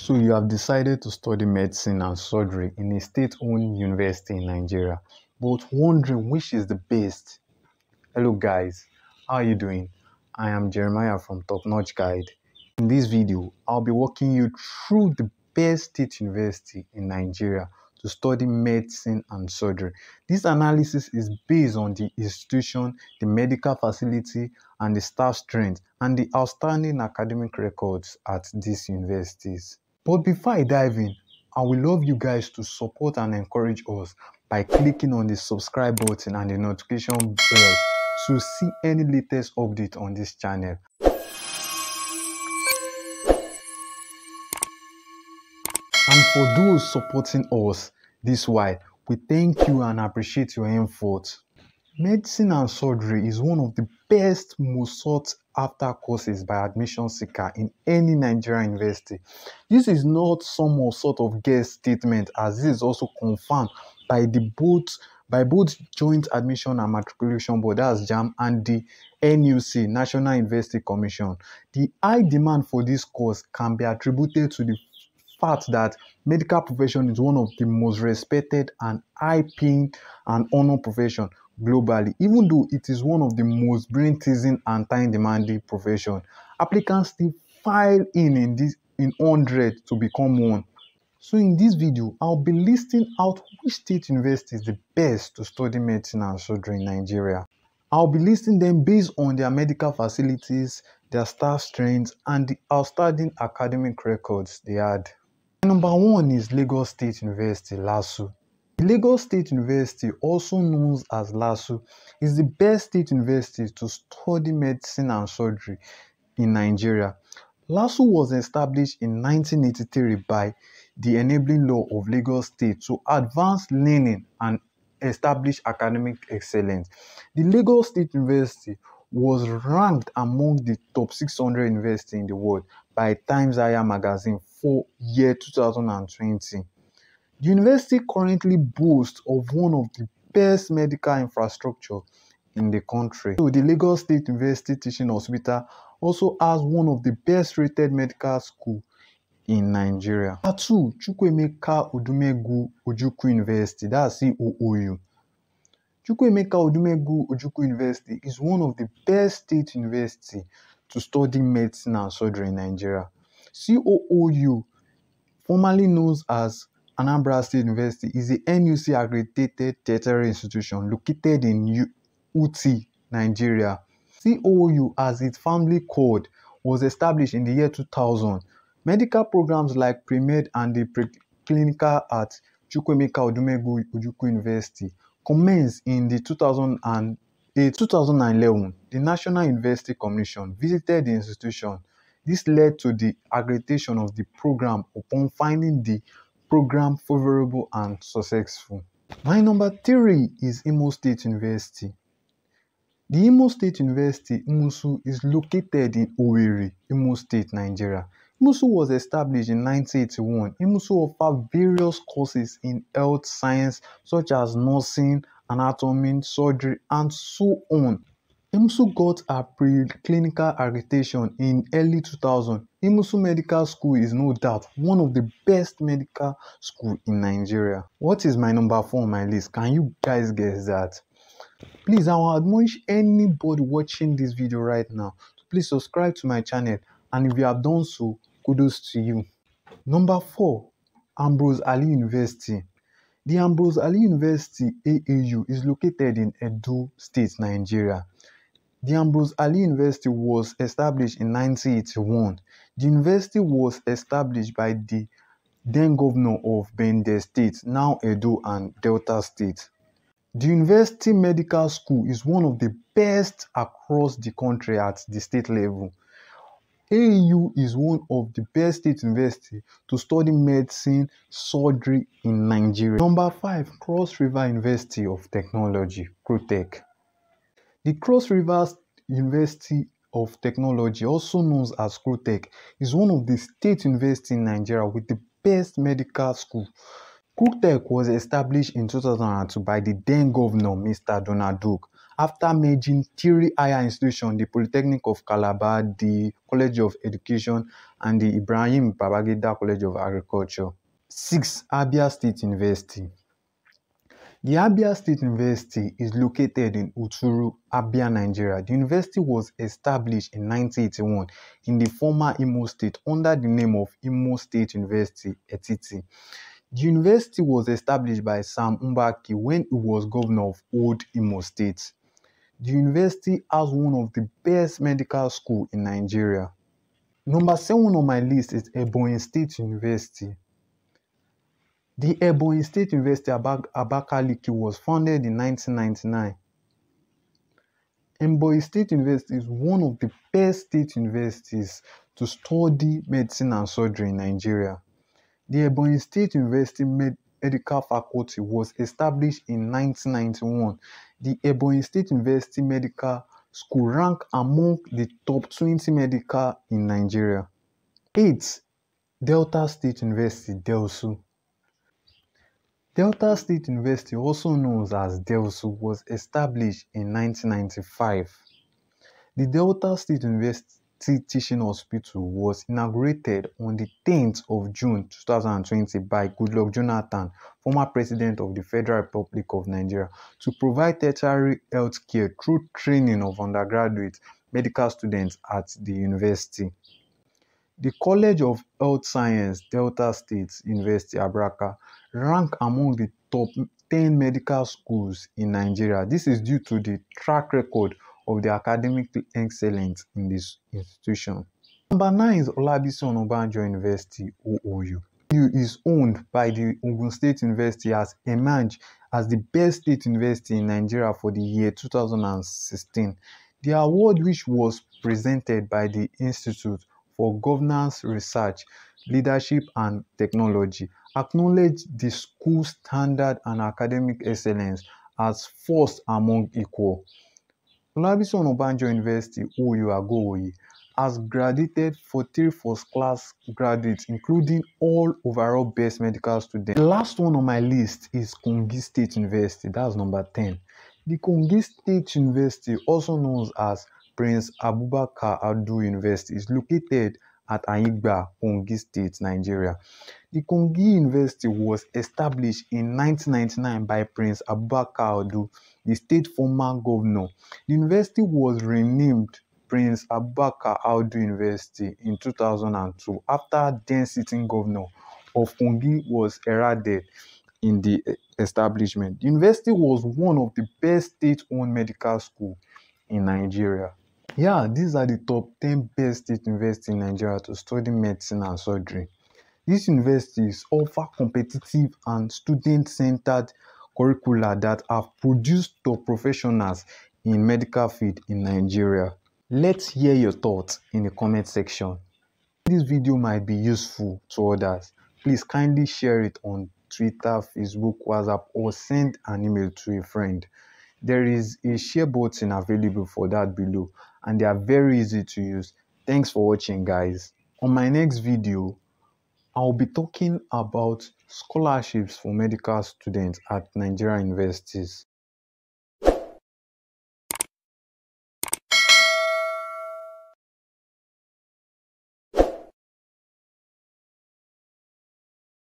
So you have decided to study medicine and surgery in a state-owned university in Nigeria, but wondering which is the best. Hello guys, how are you doing? I am Jeremiah from Top Notch Guide. In this video, I'll be walking you through the best state university in Nigeria to study medicine and surgery. This analysis is based on the institution, the medical facility, and the staff strength, and the outstanding academic records at these universities. But before I dive in, I would love you guys to support and encourage us by clicking on the subscribe button and the notification bell to see any latest update on this channel. And for those supporting us this while, we thank you and appreciate your effort. Medicine and surgery is one of the best, most sought after courses by admission seeker in any Nigerian university. This is not some sort of guest statement, as this is also confirmed by the both by both Joint Admission and Matriculation Board, that's JAMB, and the NUC, National University Commission. The high demand for this course can be attributed to the fact that medical profession is one of the most respected and high-paying and honored profession globally even though it is one of the most brain-teasing and time-demanding profession applicants still file in in this in 100 to become one. So in this video i'll be listing out which state university is the best to study medicine and surgery in nigeria. I'll be listing them based on their medical facilities their staff strength and the outstanding academic records they had. Number one is Lagos State University, LASU. Lagos State University, also known as LASU, is the best state university to study medicine and surgery in Nigeria. LASU was established in 1983 by the enabling law of Lagos State to advance learning and establish academic excellence. The Lagos State University was ranked among the top 600 universities in the world by Times Higher magazine for year 2020. The university currently boasts of one of the best medical infrastructure in the country. So the Lagos State University Teaching Hospital also has one of the best rated medical school in Nigeria. Number two, Chukwuemeka Odumegwu Ojukwu University, that's COOU. Chukwuemeka Odumegwu Ojukwu University is one of the best state university to study medicine and surgery in Nigeria. COOU, formerly known as Anambra State University, is a NUC accredited tertiary institution located in Uti, Nigeria. COOU, as its family called, was established in the year 2000. Medical programs like pre-med and the preclinical at Chukwuemeka Odumegwu Ojukwu University commenced in the 2008 2011. The National University Commission visited the institution. This led to the accreditation of the program upon finding the program favorable and successful. My number three is Imo State University. The Imo State University, IMSU, is located in Owerri, Imo State, Nigeria. IMSU was established in 1981. IMSU offers various courses in health science such as nursing, anatomy, surgery, and so on. IMSU got a preclinical accreditation in early 2000. IMSU Medical School is no doubt one of the best medical school in Nigeria. What is my number four on my list? Can you guys guess that? Please, I will admonish anybody watching this video right now to please subscribe to my channel and if you have done so, kudos to you. Number four, Ambrose Alli University. The Ambrose Alli University AAU is located in Edo State, Nigeria. The Ambrose Alli University was established in 1981. The university was established by the then governor of Bendel State, now Edo and Delta State. The University Medical School is one of the best across the country at the state level. AU is one of the best state universities to study medicine, surgery in Nigeria. Number 5, Cross River University of Technology, CRUTECH. The Cross River University of Technology, also known as CRUTECH, is one of the state universities in Nigeria with the best medical school. CRUTECH was established in 2002 by the then governor, Mr. Donald Duke, after merging three higher institutions the Polytechnic of Calabar, the College of Education, and the Ibrahim Babangida College of Agriculture. 6. Abia State University The Abia State University is located in Uturu, Abia, Nigeria. The university was established in 1981 in the former Imo State under the name of Imo State University, Etiti. The university was established by Sam Mbakwe when he was governor of Old Imo State. The university has one of the best medical schools in Nigeria. Number 7 on my list is Ebonyi State University. The Ebonyi State University Abakaliki was founded in 1999. Ebonyi State University is one of the best state universities to study medicine and surgery in Nigeria. The Ebonyi State University Medical Faculty was established in 1991. The Ebonyi State University Medical School ranked among the top 20 medical in Nigeria. 8. Delta State University, Delsu. Delta State University, also known as Delsu, was established in 1995. The Delta State University Teaching Hospital was inaugurated on the 10th of June 2020 by Goodluck Jonathan, former President of the Federal Republic of Nigeria, to provide tertiary health care through training of undergraduate medical students at the university. The College of Health Science, Delta State University, Abraka, ranked among the top 10 medical schools in Nigeria. This is due to the track record of the academic excellence in this institution. Number 9 is Olabisi Onabanjo University, OOU. OOU is owned by the Ogun State University has emerged as the best state university in Nigeria for the year 2016. The award, which was presented by the Institute for Governance Research, Leadership and Technology, acknowledged the school's standard and academic excellence as first among equal. Olabisi Onabanjo University, OUU Agowoye, has graduated 43 first-class graduates, including all overall best medical students. The last one on my list is Kogi State University, that's number 10. The Kogi State University, also known as Prince Abubakar Audu University, is located at Anyigba, Kogi State, Nigeria. The Kogi University was established in 1999 by Prince Abubakar Audu, the state former governor. The university was renamed Prince Abubakar Audu University in 2002 after then sitting governor of Kogi was eraded in the establishment. The university was one of the best state-owned medical schools in Nigeria. Yeah, these are the top 10 best universities in Nigeria to study medicine and surgery. These universities offer competitive and student-centered curricula that have produced top professionals in medical field in Nigeria. Let's hear your thoughts in the comment section. This video might be useful to others. Please kindly share it on Twitter, Facebook, WhatsApp, or send an email to a friend. There is a share button available for that below, and they are very easy to use. Thanks for watching, guys. On my next video, I'll be talking about scholarships for medical students at Nigerian universities.